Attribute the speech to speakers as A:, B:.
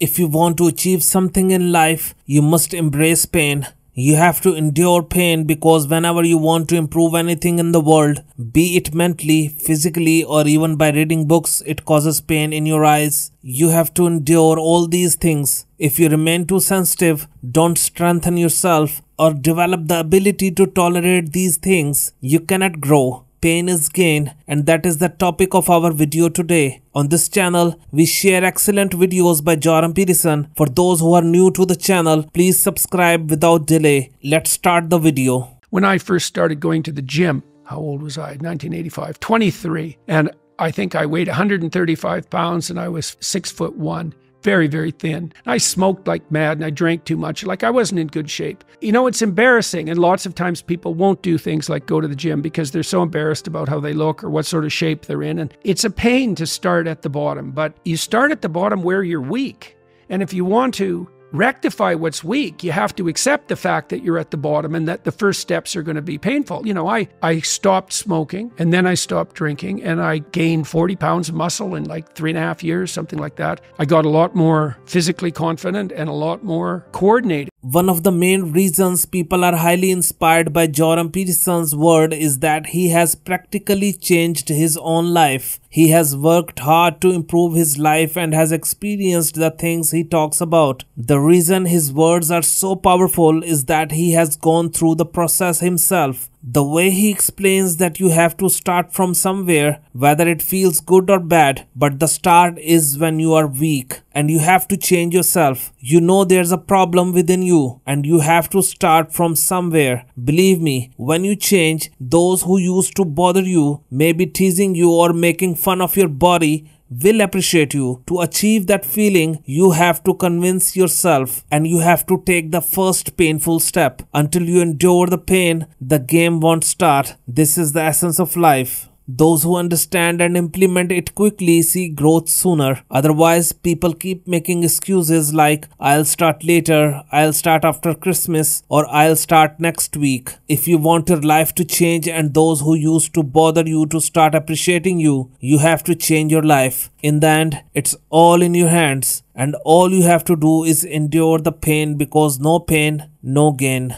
A: If you want to achieve something in life, you must embrace pain. You have to endure pain because whenever you want to improve anything in the world, be it mentally, physically, or even by reading books, it causes pain in your eyes. You have to endure all these things. If you remain too sensitive, don't strengthen yourself, or develop the ability to tolerate these things, you cannot grow pain is gain and that is the topic of our video today. On this channel, we share excellent videos by Jordan Peterson. For those who are new to the channel, please subscribe without delay. Let's start the video.
B: When I first started going to the gym, how old was I? 1985, 23. And I think I weighed 135 pounds and I was six foot one very, very thin. I smoked like mad and I drank too much. Like I wasn't in good shape. You know, it's embarrassing. And lots of times people won't do things like go to the gym because they're so embarrassed about how they look or what sort of shape they're in. And it's a pain to start at the bottom, but you start at the bottom where you're weak. And if you want to rectify what's weak, you have to accept the fact that you're at the bottom and that the first steps are going to be painful. You know, I, I stopped smoking and then I stopped drinking and I gained 40 pounds of muscle in like three and a half years, something like that. I got a lot more physically confident and a lot more coordinated.
A: One of the main reasons people are highly inspired by Jordan Peterson's word is that he has practically changed his own life. He has worked hard to improve his life and has experienced the things he talks about. The reason his words are so powerful is that he has gone through the process himself. The way he explains that you have to start from somewhere, whether it feels good or bad, but the start is when you are weak and you have to change yourself. You know there's a problem within you and you have to start from somewhere. Believe me, when you change, those who used to bother you, maybe teasing you or making fun of your body, will appreciate you. To achieve that feeling, you have to convince yourself and you have to take the first painful step. Until you endure the pain, the game won't start. This is the essence of life. Those who understand and implement it quickly see growth sooner. Otherwise, people keep making excuses like, I'll start later, I'll start after Christmas, or I'll start next week. If you want your life to change and those who used to bother you to start appreciating you, you have to change your life. In the end, it's all in your hands, and all you have to do is endure the pain because no pain, no gain.